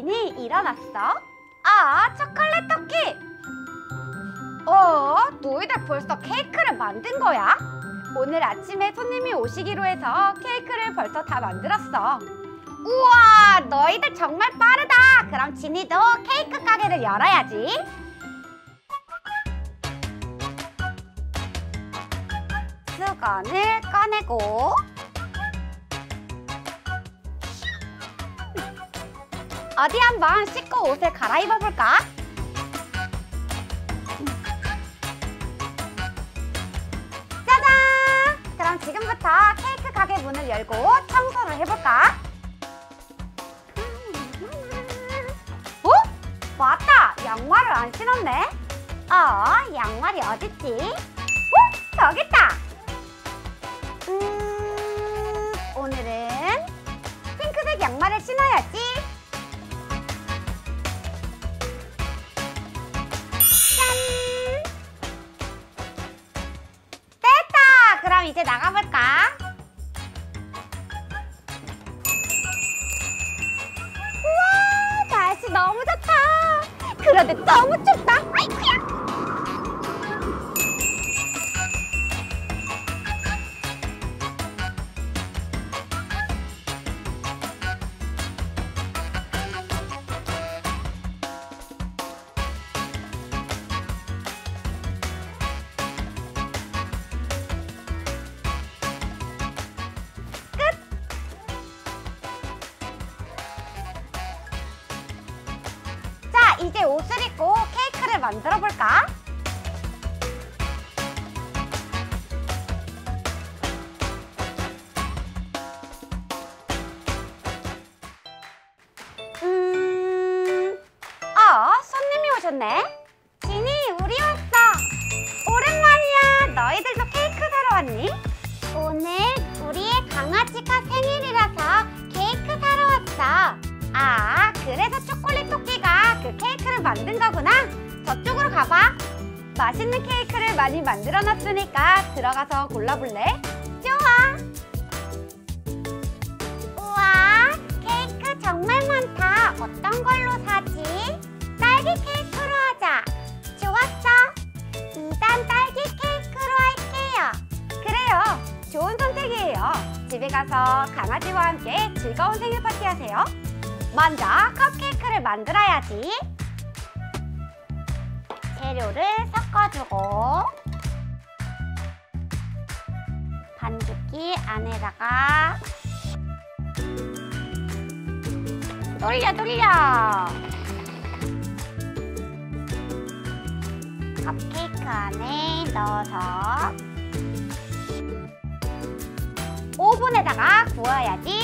진이 일어났어? 아, 초콜릿 토끼! 어, 너희들 벌써 케이크를 만든 거야? 오늘 아침에 손님이 오시기로 해서 케이크를 벌써 다 만들었어. 우와, 너희들 정말 빠르다. 그럼 진이도 케이크 가게를 열어야지. 수건을 꺼내고 어디 한번 씻고 옷을 갈아입어 볼까? 짜잔! 그럼 지금부터 케이크 가게 문을 열고 청소를 해볼까? 어? 맞다! 양말을 안 신었네? 어? 양말이 어딨지? 어? 저기 있다! 음... 오늘은 핑크색 양말을 신어야지 그럼 이제 나가볼까? 우와! 날씨 너무 좋다! 그런데 너무 춥다! 아이쿠야! 만들어 볼까? 음, 어, 오셨네. 진이, 우리 왔어. 오랜만이야. 너희들도 케이크 사러 왔니? 오늘 우리의 강아지가 생일이라서 케이크 사러 왔어. 아, 그래서 초콜릿 토끼가 그 케이크를 만든 거구나. 저쪽으로 가봐. 맛있는 케이크를 많이 만들어 놨으니까 들어가서 골라볼래? 좋아. 우와, 케이크 정말 많다. 어떤 걸로 사지? 딸기 케이크로 하자. 좋았어. 2단 딸기 케이크로 할게요. 그래요. 좋은 선택이에요. 집에 가서 강아지와 함께 즐거운 생일 파티 하세요. 먼저 컵케이크를 만들어야지. 재료를 섞어주고 반죽기 안에다가 돌려 돌려. 컵케이크 안에 넣어서 오븐에다가 구워야지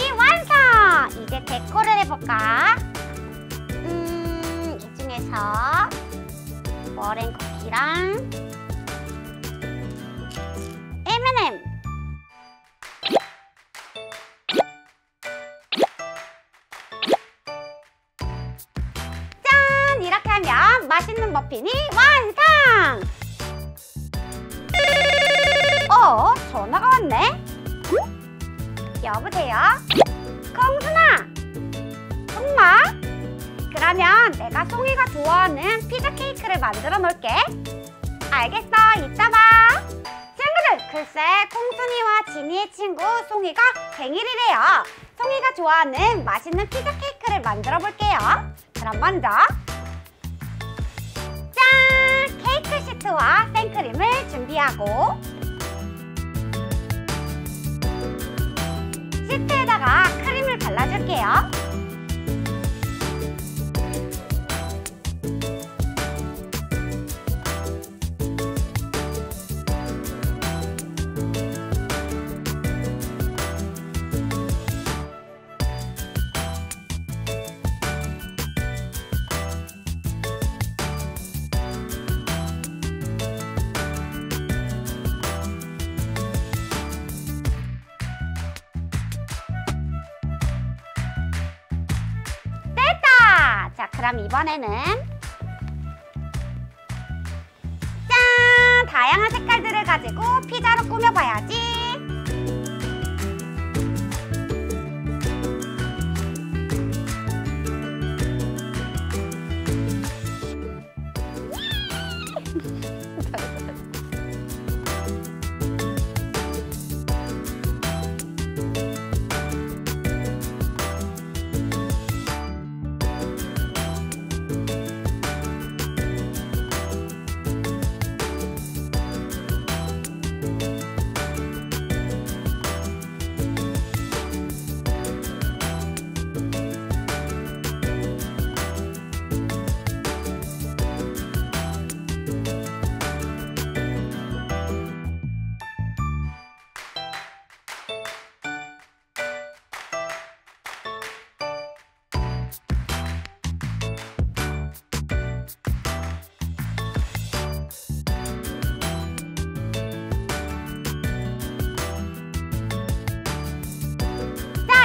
머핀까지 완성! 이제 데코를 해볼까? 음, 이 중에서 머랭 쿠키랑 M&M 짠! 이렇게 하면 맛있는 머핀이 완성! 어? 전화가 왔네? 여보세요? 공순아! 정말? 그러면 내가 송이가 좋아하는 피자 케이크를 만들어 놓을게. 알겠어, 이따 봐. 친구들, 글쎄 콩순이와 지니의 친구 송이가 생일이래요. 송이가 좋아하는 맛있는 피자 케이크를 만들어 볼게요. 그럼 먼저 짠! 케이크 시트와 생크림을 준비하고 시트에다가 크림을 발라줄게요. 그럼 이번에는 짠! 다양한 색깔들을 가지고 피자로 꾸며봐야지.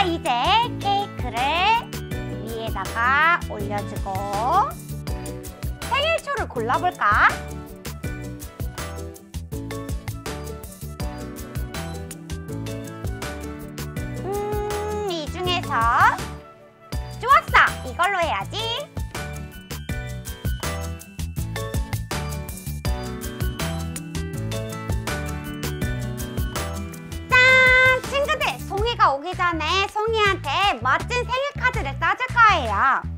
이제 케이크를 위에다가 올려주고 생일초를 골라볼까? 음, 이 중에서 좋았어! 이걸로 해야지. 멋진 생일 카드를 써줄 거예요.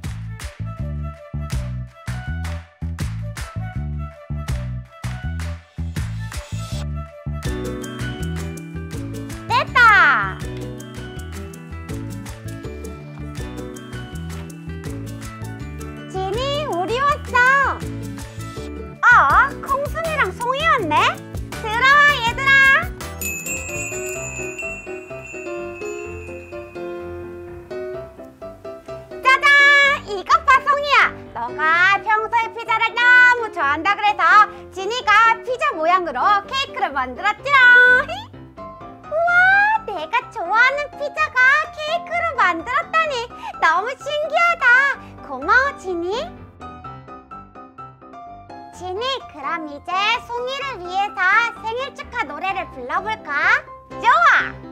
너가 평소에 피자를 너무 좋아한다 그래서 지니가 피자 모양으로 케이크를 만들었지롱! 우와! 내가 좋아하는 피자가 케이크로 만들었다니 너무 신기하다! 고마워, 지니! 지니, 그럼 이제 송이를 위해서 생일 축하 노래를 불러볼까? 좋아!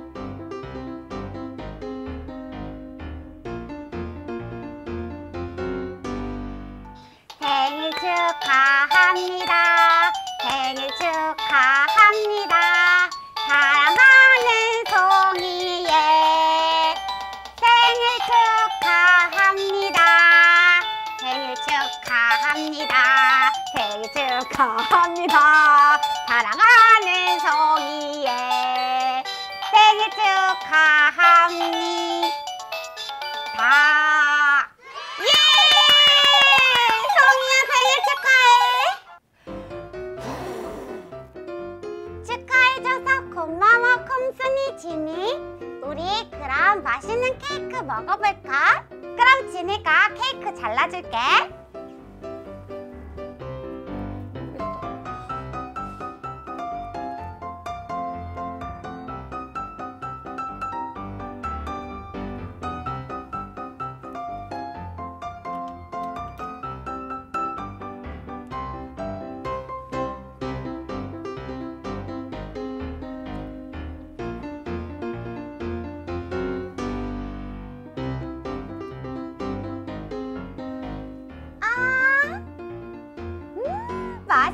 축하합니다. 생일 축하합니다. 사랑하는 송이의 생일 축하합니다. 생일 축하합니다. 생일 축하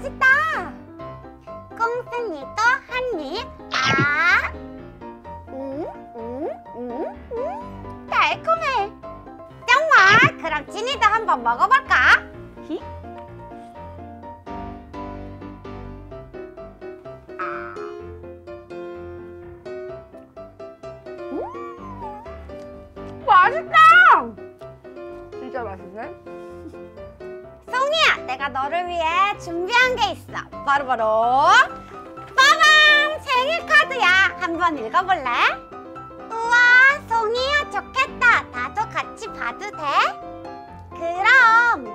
맛있다. 콩순이도 한 입. 아, 음, 음, 음, 음, 달콤해. 정말? 그럼 진이도 한번 먹어볼까? 너를 위해 준비한 게 있어. 바로바로 빠밤! 생일 카드야. 한번 읽어볼래? 우와, 송이야 좋겠다. 나도 같이 봐도 돼? 그럼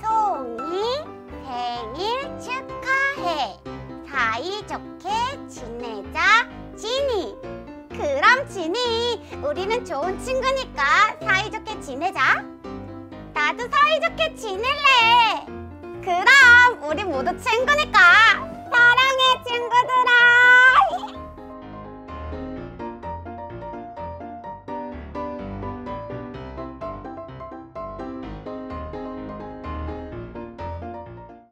송이 생일 축하해. 사이좋게 지내자, 지니. 그럼 지니, 우리는 좋은 친구니까 사이좋게 지내자. 다 아주 사이좋게 지낼래. 그럼 우리 모두 친구니까 사랑해 친구들아.